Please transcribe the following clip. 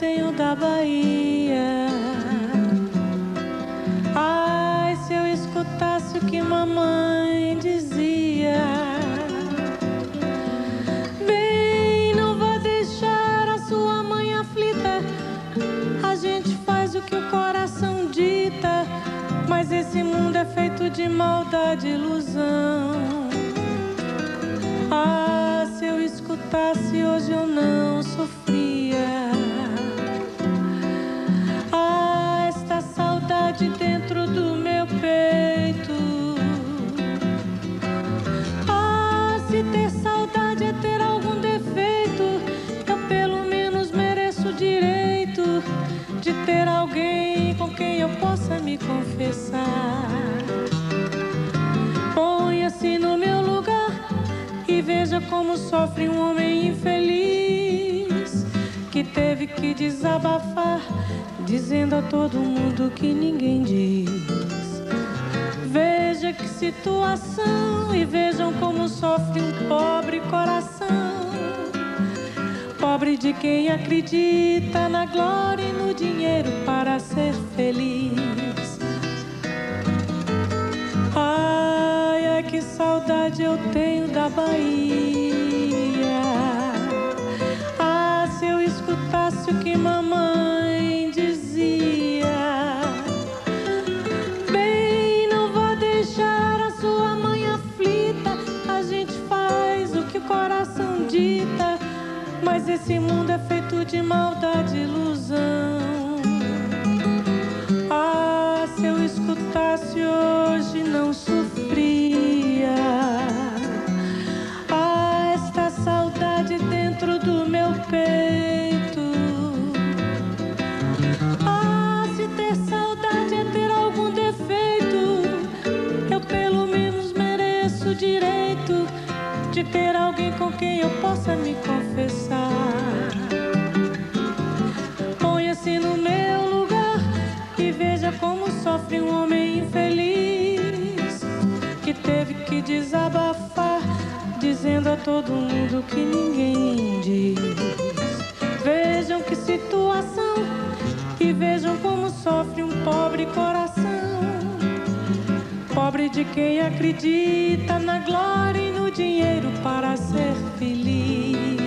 tenho da Bahia. Ai, se eu escutasse o que mamãe dizia. Bem, não vá deixar a sua mãe aflita. A gente faz o que o coração dita. Mas esse mundo é feito de maldade e ilusão. Ah, saudade dentro do meu peito. Ah, se ter saudade é ter algum defeito, eu pelo menos mereço o direito de ter alguém com quem eu possa me confessar. Ponha-se no meu lugar e veja como sofre um homem infeliz que teve que desabafar, dizendo a todo mundo que ninguém diz. Veja que situação e vejam como sofre um pobre coração. Pobre de quem acredita na glória e no dinheiro para ser feliz. Ai, ai, que saudade eu tenho da Bahia. Mas esse mundo é feito de maldade e ilusão. Ah, se eu escutasse hoje, não sofria. Ah, esta saudade dentro do meu peito. Ah, se ter saudade é ter algum defeito, eu pelo menos mereço o direito de ter alguém com quem eu possa me confessar. Veja como sofre um homem infeliz que teve que desabafar, dizendo a todo mundo que ninguém diz. Vejam que situação e vejam como sofre um pobre coração. Pobre de quem acredita na glória e no dinheiro para ser feliz.